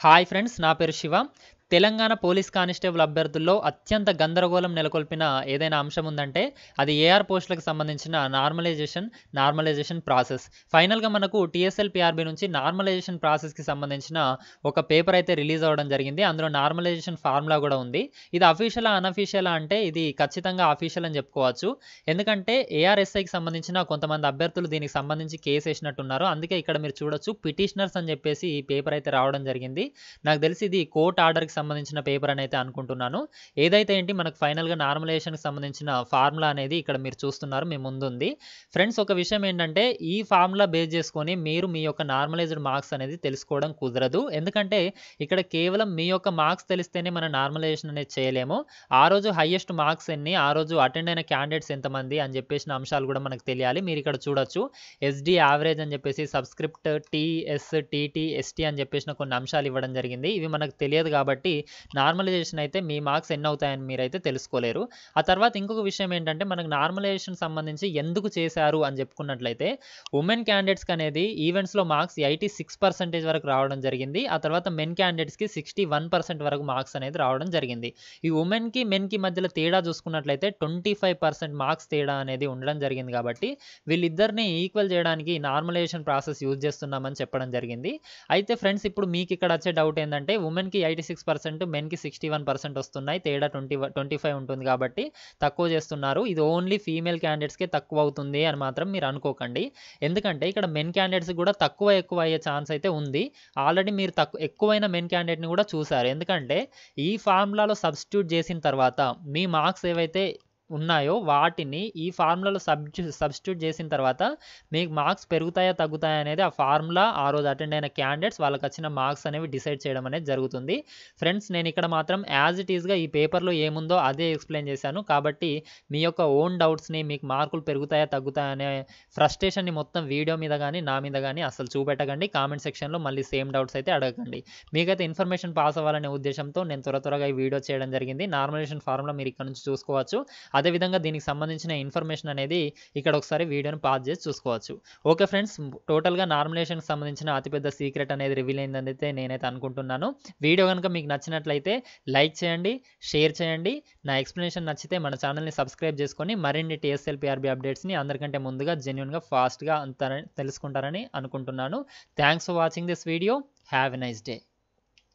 Hi friends నా పేరు Shiva. Telangana police constable అభ్యర్థుల్లో అత్యంత గందరగోళం నెలకొల్పిన ఏదైనా అంశం ఉందంటే అది ఏఆర్ పోస్టులకు సంబంధించిన నార్మలైజేషన్ నార్మలైజేషన్ ప్రాసెస్. ఫైనల్గా మనకు టీఎస్ఎల్ పిఆర్బి నుంచి నార్మలైజేషన్ ప్రాసెస్కి సంబంధించిన ఒక పేపర్ అయితే రిలీజ్ అవ్వడం జరిగింది. అందులో నార్మలైజేషన్ ఫార్ములా కూడా ఉంది. ఇది అఫీషియలా అనఫీషియలా అంటే ఇది ఖచ్చితంగా అఫీషియల్ అని చెప్పుకోవచ్చు. ఎందుకంటే ఏఆర్ఎస్ఐకి సంబంధించిన కొంతమంది అభ్యర్థులు దీనికి సంబంధించి కేసు వేసినట్టున్నారు. అందుకే ఇక్కడ మీరు చూడొచ్చు పిటిషనర్స్ అని చెప్పేసి ఈ పేపర్ అయితే రావడం జరిగింది. నాకు తెలిసి ఇది కోర్టు ఆర్డర్కి సంబంధించిన పేపర్ అని అయితే అనుకుంటున్నాను. ఏదైతే ఏంటి మనకు ఫైనల్గా నార్మలైజేషన్కి సంబంధించిన ఫార్ములా అనేది ఇక్కడ మీరు చూస్తున్నారు మీ ముందుంది. ఫ్రెండ్స్ ఒక విషయం ఏంటంటే ఈ ఫార్ములా బేస్ చేసుకొని మీరు మీ యొక్క నార్మలైజ్డ్ మార్క్స్ అనేది తెలుసుకోవడం కుదరదు. ఎందుకంటే ఇక్కడ కేవలం మీ యొక్క మార్క్స్ తెలిస్తేనే మన నార్మలైజేషన్ అనేది చేయలేము. ఆ రోజు హైయెస్ట్ మార్క్స్ ఎన్ని ఆ రోజు అటెండ్ అయిన క్యాండిడేట్స్ ఎంతమంది అని చెప్పేసిన అంశాలు కూడా మనకు తెలియాలి. మీరు ఇక్కడ చూడొచ్చు. ఎస్డి యావరేజ్ అని చెప్పేసి సబ్స్క్రిప్ట్ టీఎస్ టీటీ ఎస్టీ అని చెప్పేసిన కొన్ని అంశాలు ఇవ్వడం జరిగింది. ఇవి మనకు తెలియదు కాబట్టి నార్మలైజేషన్ అయితే మీ మార్క్స్ ఎన్ని అవుతాయని మీరైతే తెలుసుకోలేరు. ఆ తర్వాత ఇంకొక విషయం ఏంటంటే మనకు నార్మలైజేషన్ సంబంధించి ఎందుకు చేశారు అని చెప్పుకున్నట్లయితే ఉమెన్ క్యాండిడేట్స్కి అనేది ఈవెంట్స్లో మార్క్స్ ఎయిటీ సిక్స్ పర్సెంటేజ్ వరకు రావడం జరిగింది. ఆ తర్వాత మెన్ క్యాండిడేట్స్కి సిక్స్టీ వన్ పర్సెంట్ వరకు మార్క్స్ అనేది రావడం జరిగింది. ఈ ఉమెన్కి మెన్కి మధ్యలో తేడా చూసుకున్నట్లయితే ట్వంటీ ఫైవ్ పర్సెంట్ మార్క్స్ తేడా అనేది ఉండడం జరిగింది కాబట్టి వీళ్ళిద్దరిని ఈక్వల్ చేయడానికి నార్మలైజేషన్ ప్రాసెస్ యూజ్ చేస్తున్నామని చెప్పడం జరిగింది. అయితే ఫ్రెండ్స్ ఇప్పుడు మీకు ఇక్కడ వచ్చే డౌట్ ఏంటంటే ఉమెన్కి ఎయిటీ సిక్స్ పర్సెంట్ మెన్కి సిక్స్టీ వన్ పర్సెంట్ వస్తున్నాయి. తేడా ట్వంటీ ట్వంటీ ఫైవ్ ఉంటుంది కాబట్టి తక్కువ చేస్తున్నారు. ఇది ఓన్లీ ఫీమేల్ క్యాండిడేట్స్కే తక్కువ అవుతుంది అని మాత్రం మీరు అనుకోకండి. ఎందుకంటే ఇక్కడ మెన్ క్యాండిడేట్స్ కూడా తక్కువ ఎక్కువ అయ్యే ఛాన్స్ అయితే ఉంది. ఆల్రెడీ మీరు తక్కువ ఎక్కువైన మెన్ క్యాండిడేట్ని కూడా చూసారు. ఎందుకంటే ఈ ఫార్ములాలో సబ్స్టిట్యూట్ చేసిన తర్వాత మీ మార్క్స్ ఏవైతే ఉన్నాయో వాటిని ఈ ఫార్ములాలో సబ్స్టి సబ్స్టిట్యూట్ చేసిన తర్వాత మీకు మార్క్స్ పెరుగుతాయా తగ్గుతాయా అనేది ఆ ఫార్ములా ఆ రోజు అటెండ్ అయిన క్యాండిడేట్స్ వాళ్ళకి వచ్చిన మార్క్స్ అనేవి డిసైడ్ చేయడం అనేది జరుగుతుంది. ఫ్రెండ్స్ నేను ఇక్కడ మాత్రం యాజ్ ఇట్ ఈస్గా ఈ పేపర్లో ఏముందో అదే ఎక్స్ప్లెయిన్ చేశాను. కాబట్టి మీ యొక్క ఓన్ డౌట్స్ని మీకు మార్కులు పెరుగుతాయా తగ్గుతాయా అనే ఫ్రస్ట్రేషన్ని మొత్తం వీడియో మీద కానీ నా మీద కానీ అసలు చూపెట్టకండి. కామెంట్ సెక్షన్లో మళ్ళీ సేమ్ డౌట్స్ అయితే అడగకండి. మీకైతే ఇన్ఫర్మేషన్ పాస్ అవ్వాలనే ఉద్దేశంతో నేను త్వర త్వరగా ఈ వీడియో చేయడం జరిగింది. నార్మలైజేషన్ ఫార్ములా మీరు ఇక్కడ నుంచి చూసుకోవచ్చు. అదేవిధంగా దీనికి సంబంధించిన ఇన్ఫర్మేషన్ అనేది ఇక్కడ ఒకసారి వీడియోని పాస్ చేసి చూసుకోవచ్చు. ఓకే ఫ్రెండ్స్ టోటల్గా నార్మలైజేషన్కి సంబంధించిన అతిపెద్ద సీక్రెట్ అనేది రివీల్ అయిందని అయితే నేనైతే అనుకుంటున్నాను. వీడియో కనుక మీకు నచ్చినట్లయితే లైక్ చేయండి షేర్ చేయండి. నా ఎక్స్ప్లెనేషన్ నచ్చితే మన ఛానల్ని సబ్స్క్రైబ్ చేసుకొని మరిన్ని టీఎస్ఎల్పిఆర్బీ అప్డేట్స్ని అందరికంటే ముందుగా జెన్యున్గా ఫాస్ట్గా అంత తెలుసుకుంటారని అనుకుంటున్నాను. Thanks for watching this video have a nice day